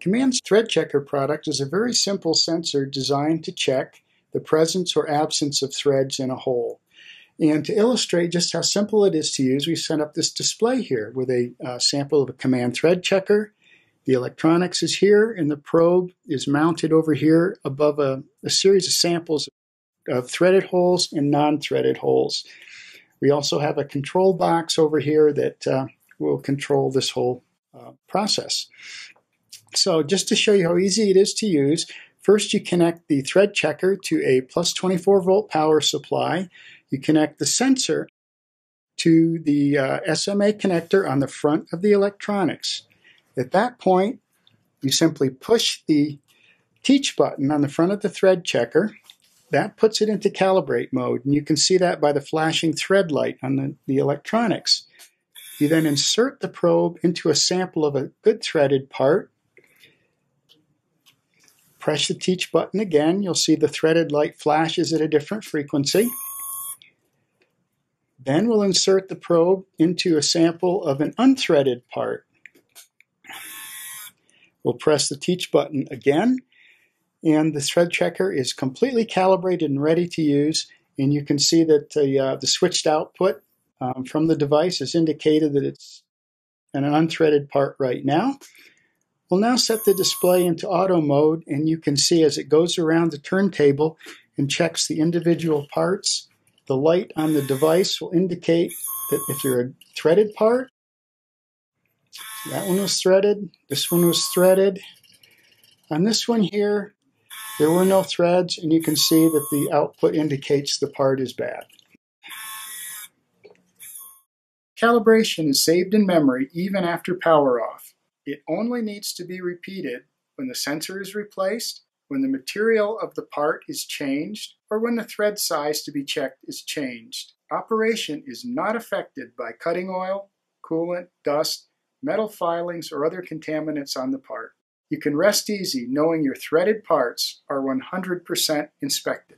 Kaman's Thread Checker product is a very simple sensor designed to check the presence or absence of threads in a hole. And to illustrate just how simple it is to use, we set up this display here with a uh, sample of a Command Thread Checker. The electronics is here, and the probe is mounted over here above a, a series of samples of threaded holes and non-threaded holes. We also have a control box over here that uh, will control this whole uh, process. So just to show you how easy it is to use, first you connect the thread checker to a plus 24 volt power supply. You connect the sensor to the uh, SMA connector on the front of the electronics. At that point, you simply push the teach button on the front of the thread checker. That puts it into calibrate mode, and you can see that by the flashing thread light on the, the electronics. You then insert the probe into a sample of a good threaded part Press the teach button again. You'll see the threaded light flashes at a different frequency. Then we'll insert the probe into a sample of an unthreaded part. We'll press the teach button again, and the thread checker is completely calibrated and ready to use. And you can see that the, uh, the switched output um, from the device has indicated that it's an unthreaded part right now. We'll now set the display into auto mode and you can see as it goes around the turntable and checks the individual parts, the light on the device will indicate that if you're a threaded part, that one was threaded, this one was threaded. On this one here, there were no threads and you can see that the output indicates the part is bad. Calibration is saved in memory even after power off. It only needs to be repeated when the sensor is replaced, when the material of the part is changed, or when the thread size to be checked is changed. Operation is not affected by cutting oil, coolant, dust, metal filings, or other contaminants on the part. You can rest easy knowing your threaded parts are 100% inspected.